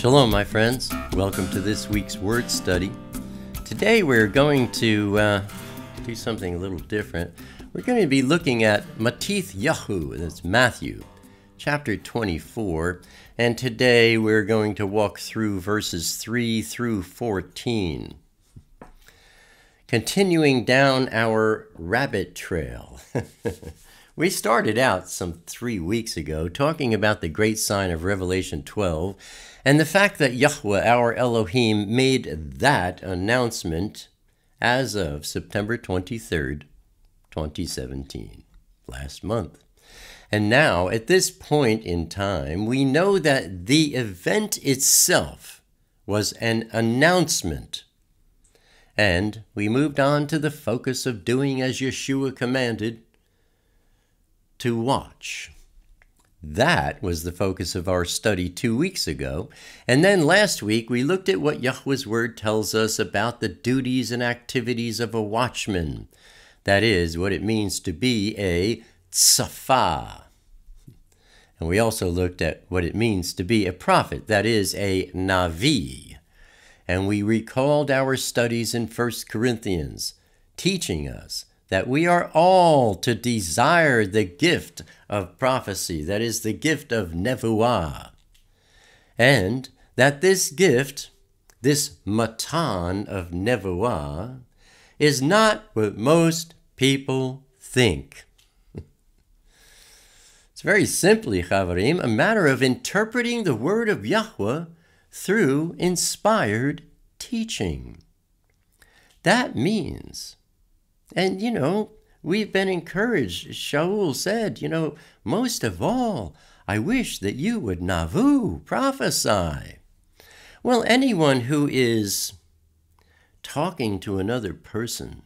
Shalom, my friends. Welcome to this week's word study. Today we're going to uh, do something a little different. We're going to be looking at Matith Yahu, that's Matthew, chapter 24, and today we're going to walk through verses 3 through 14. Continuing down our rabbit trail. we started out some three weeks ago talking about the great sign of Revelation 12 and the fact that Yahweh, our Elohim, made that announcement as of September 23rd, 2017, last month. And now, at this point in time, we know that the event itself was an announcement and we moved on to the focus of doing as Yeshua commanded to watch. That was the focus of our study two weeks ago. And then last week we looked at what Yahweh's word tells us about the duties and activities of a watchman. That is, what it means to be a tzafah. And we also looked at what it means to be a prophet, that is, a navi and we recalled our studies in 1 Corinthians, teaching us that we are all to desire the gift of prophecy, that is, the gift of nevuah, and that this gift, this matan of nevuah, is not what most people think. it's very simply, Chavarim, a matter of interpreting the word of Yahweh through inspired teaching. That means, and you know, we've been encouraged. Shaul said, you know, most of all, I wish that you would navu, prophesy. Well, anyone who is talking to another person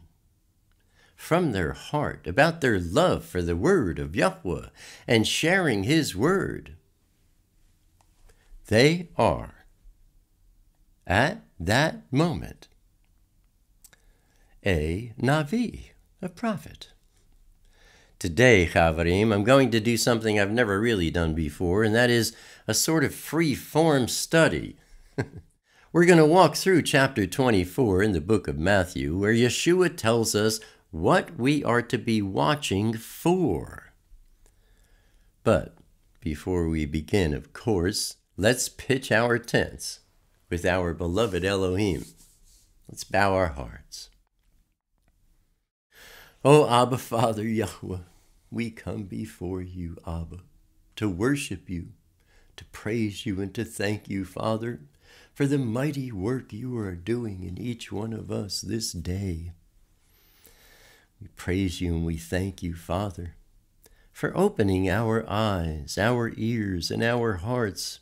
from their heart about their love for the word of Yahweh and sharing his word, they are at that moment a Navi, a prophet. Today, Chavarim, I'm going to do something I've never really done before, and that is a sort of free form study. We're going to walk through chapter 24 in the book of Matthew, where Yeshua tells us what we are to be watching for. But before we begin, of course, let's pitch our tents with our beloved Elohim. Let's bow our hearts. O Abba, Father Yahweh, we come before you, Abba, to worship you, to praise you, and to thank you, Father, for the mighty work you are doing in each one of us this day. We praise you and we thank you, Father, for opening our eyes, our ears, and our hearts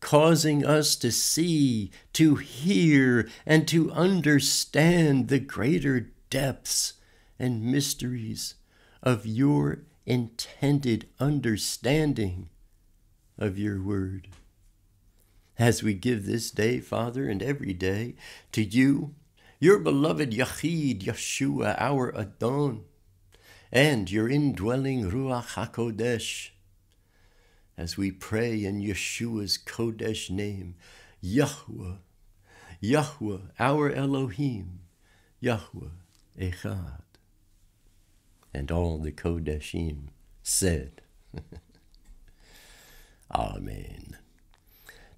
causing us to see, to hear, and to understand the greater depths and mysteries of your intended understanding of your word. As we give this day, Father, and every day to you, your beloved Yachid, Yeshua, our Adon, and your indwelling Ruach HaKodesh, as we pray in Yeshua's Kodesh name, Yahweh, Yahweh, our Elohim, Yahweh Echad. And all the Kodeshim said, Amen.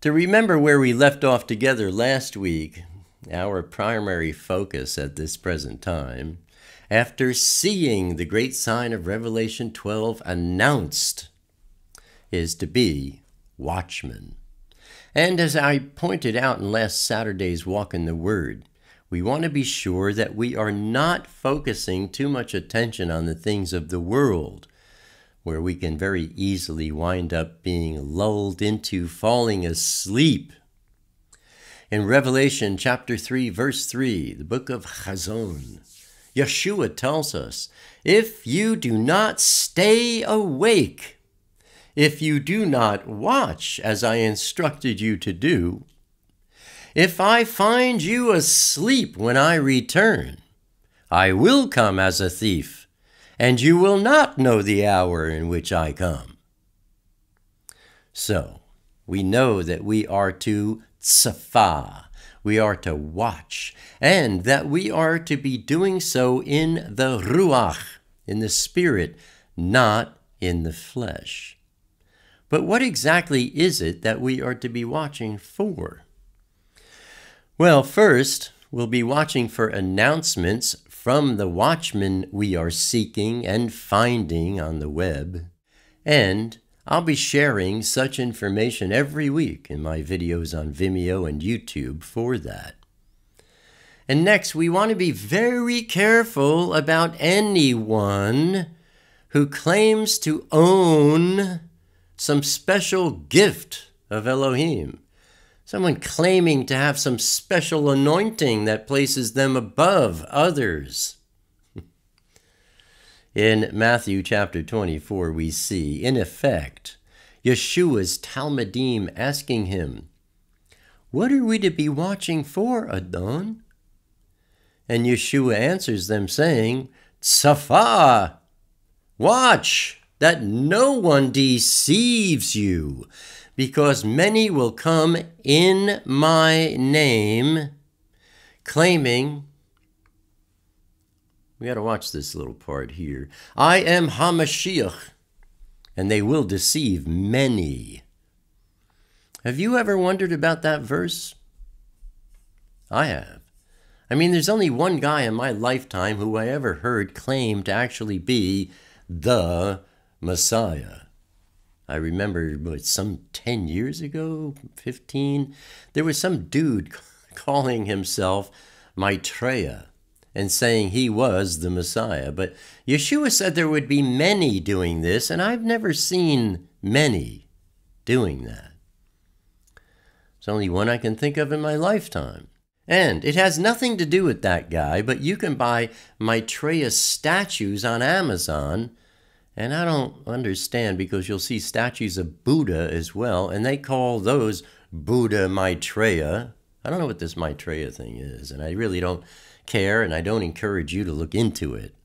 To remember where we left off together last week, our primary focus at this present time, after seeing the great sign of Revelation 12 announced is to be watchmen. And as I pointed out in last Saturday's Walk in the Word, we want to be sure that we are not focusing too much attention on the things of the world, where we can very easily wind up being lulled into falling asleep. In Revelation chapter 3, verse 3, the book of Chazon, Yeshua tells us, If you do not stay awake, if you do not watch as I instructed you to do, if I find you asleep when I return, I will come as a thief, and you will not know the hour in which I come. So, we know that we are to tsafa. We are to watch, and that we are to be doing so in the ruach, in the spirit, not in the flesh. But what exactly is it that we are to be watching for? Well, first, we'll be watching for announcements from the watchmen we are seeking and finding on the web. And I'll be sharing such information every week in my videos on Vimeo and YouTube for that. And next, we want to be very careful about anyone who claims to own some special gift of Elohim. Someone claiming to have some special anointing that places them above others. In Matthew chapter 24, we see, in effect, Yeshua's Talmidim asking him, What are we to be watching for, Adon? And Yeshua answers them, saying, Tsafa, watch that no one deceives you, because many will come in my name, claiming, we got to watch this little part here. I am Hamashiach, and they will deceive many. Have you ever wondered about that verse? I have. I mean, there's only one guy in my lifetime who I ever heard claim to actually be the Messiah. I remember what, some 10 years ago, 15, there was some dude calling himself Maitreya and saying he was the Messiah. But Yeshua said there would be many doing this, and I've never seen many doing that. It's only one I can think of in my lifetime. And it has nothing to do with that guy, but you can buy Maitreya statues on Amazon. And I don't understand because you'll see statues of Buddha as well, and they call those Buddha Maitreya. I don't know what this Maitreya thing is, and I really don't care, and I don't encourage you to look into it.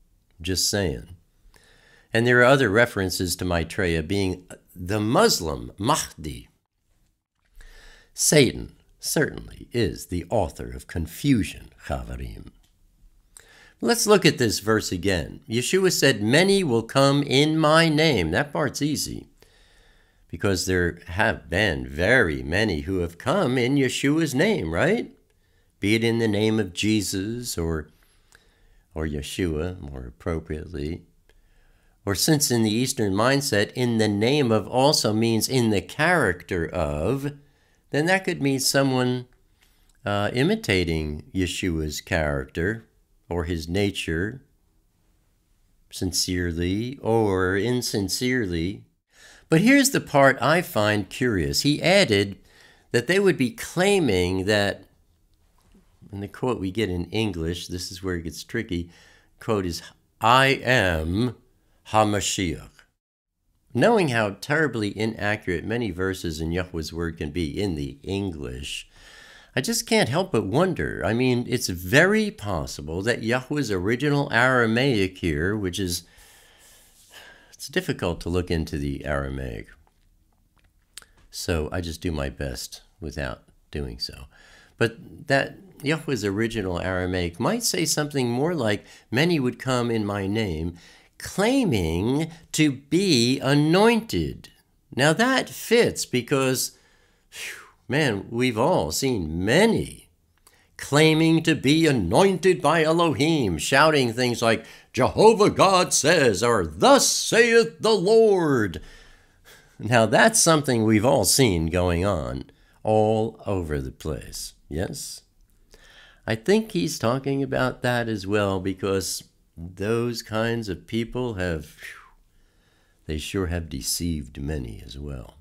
Just saying. And there are other references to Maitreya being the Muslim Mahdi. Satan certainly is the author of confusion, Chavarim. Let's look at this verse again. Yeshua said, Many will come in my name. That part's easy because there have been very many who have come in Yeshua's name, right? be it in the name of Jesus or, or Yeshua, more appropriately. Or since in the Eastern mindset, in the name of also means in the character of, then that could mean someone uh, imitating Yeshua's character or his nature sincerely or insincerely. But here's the part I find curious. He added that they would be claiming that and the quote we get in English, this is where it gets tricky, quote is, I am Hamashiach. Knowing how terribly inaccurate many verses in Yahweh's word can be in the English, I just can't help but wonder. I mean, it's very possible that Yahweh's original Aramaic here, which is, it's difficult to look into the Aramaic. So I just do my best without doing so. But that Yahweh's original Aramaic might say something more like, Many would come in my name, claiming to be anointed. Now that fits because, man, we've all seen many claiming to be anointed by Elohim, shouting things like, Jehovah God says, or Thus saith the Lord. Now that's something we've all seen going on all over the place. Yes? I think he's talking about that as well because those kinds of people have, they sure have deceived many as well.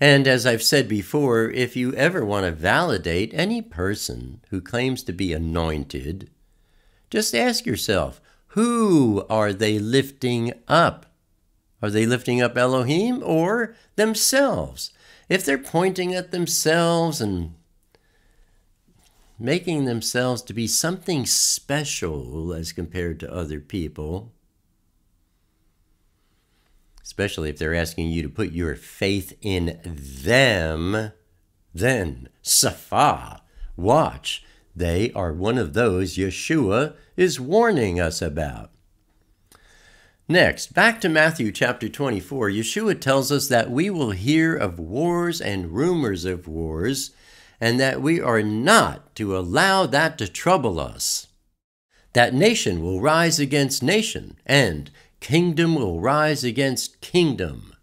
And as I've said before, if you ever want to validate any person who claims to be anointed, just ask yourself, who are they lifting up? Are they lifting up Elohim or themselves? If they're pointing at themselves and making themselves to be something special as compared to other people, especially if they're asking you to put your faith in them, then Tsafa, watch, they are one of those Yeshua is warning us about. Next, back to Matthew chapter 24, Yeshua tells us that we will hear of wars and rumors of wars, and that we are not to allow that to trouble us. That nation will rise against nation, and kingdom will rise against kingdom,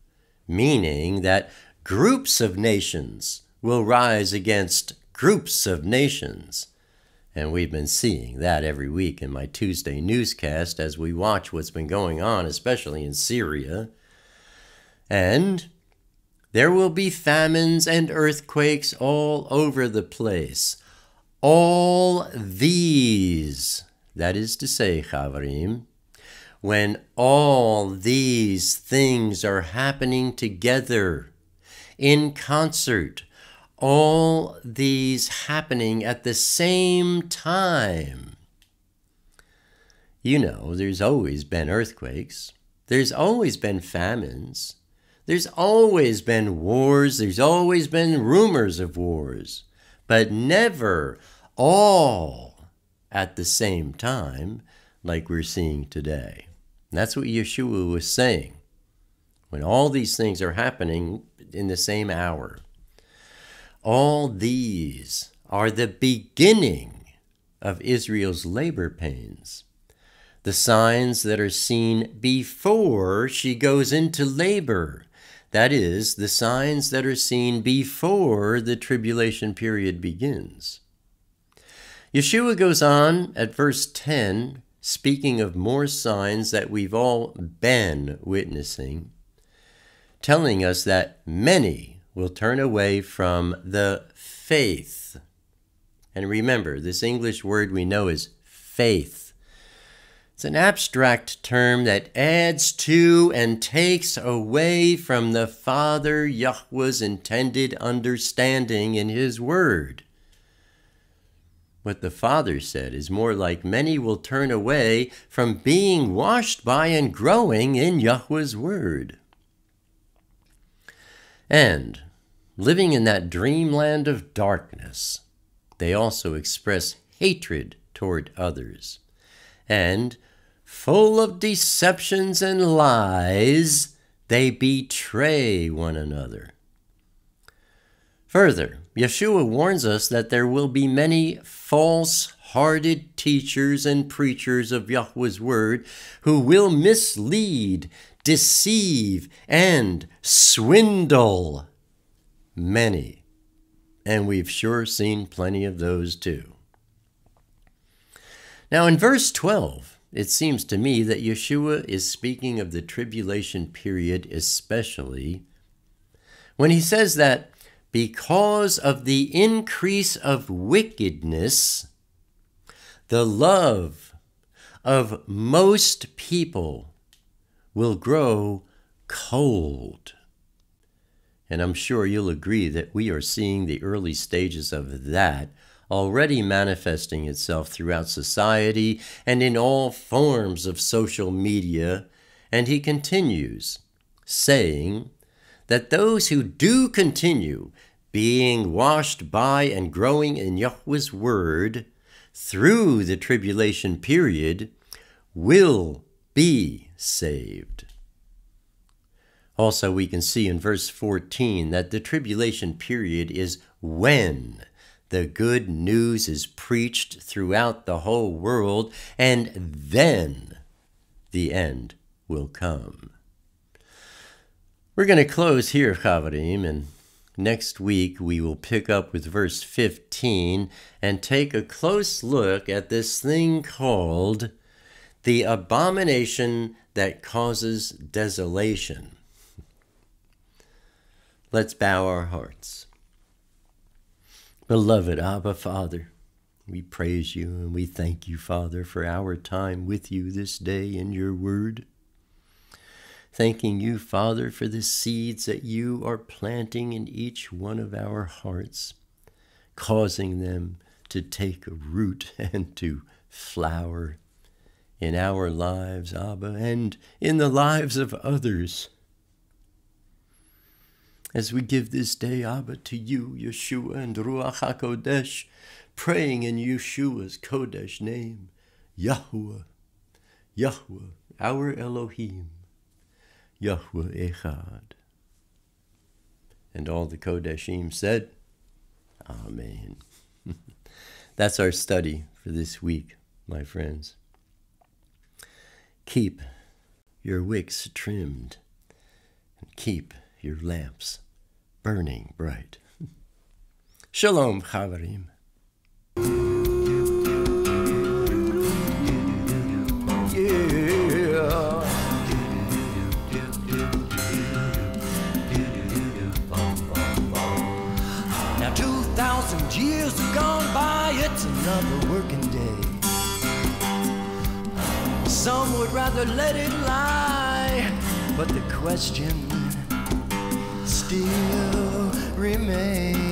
meaning that groups of nations will rise against groups of nations. And we've been seeing that every week in my Tuesday newscast as we watch what's been going on, especially in Syria. And there will be famines and earthquakes all over the place. All these, that is to say, Chavarim, when all these things are happening together in concert, all these happening at the same time. You know, there's always been earthquakes, there's always been famines, there's always been wars, there's always been rumors of wars, but never all at the same time like we're seeing today. And that's what Yeshua was saying. When all these things are happening in the same hour. All these are the beginning of Israel's labor pains, the signs that are seen before she goes into labor. That is, the signs that are seen before the tribulation period begins. Yeshua goes on at verse 10, speaking of more signs that we've all been witnessing, telling us that many will turn away from the faith. And remember, this English word we know is faith. It's an abstract term that adds to and takes away from the Father Yahweh's intended understanding in His Word. What the Father said is more like many will turn away from being washed by and growing in Yahweh's Word. And living in that dreamland of darkness, they also express hatred toward others. And, full of deceptions and lies, they betray one another. Further, Yeshua warns us that there will be many false hearted teachers and preachers of Yahweh's word who will mislead, deceive, and swindle many. And we've sure seen plenty of those too. Now, in verse 12, it seems to me that Yeshua is speaking of the tribulation period, especially when he says that because of the increase of wickedness, the love of most people will grow cold. And I'm sure you'll agree that we are seeing the early stages of that already manifesting itself throughout society and in all forms of social media. And he continues, saying that those who do continue being washed by and growing in Yahweh's word through the tribulation period will be saved. Also, we can see in verse 14 that the tribulation period is when the good news is preached throughout the whole world, and then the end will come. We're going to close here, Chavarim, and next week we will pick up with verse 15 and take a close look at this thing called the abomination that causes desolation. Let's bow our hearts. Beloved Abba, Father, we praise you and we thank you, Father, for our time with you this day in your word. Thanking you, Father, for the seeds that you are planting in each one of our hearts, causing them to take root and to flower in our lives, Abba, and in the lives of others. as we give this day, Abba, to you, Yeshua, and Ruach HaKodesh, praying in Yeshua's Kodesh name, Yahweh, Yahweh, our Elohim, Yahweh Echad. And all the Kodeshim said, Amen. That's our study for this week, my friends. Keep your wicks trimmed and keep your lamps burning bright. Shalom, Chavarim. Another working day. Some would rather let it lie, but the question still remains.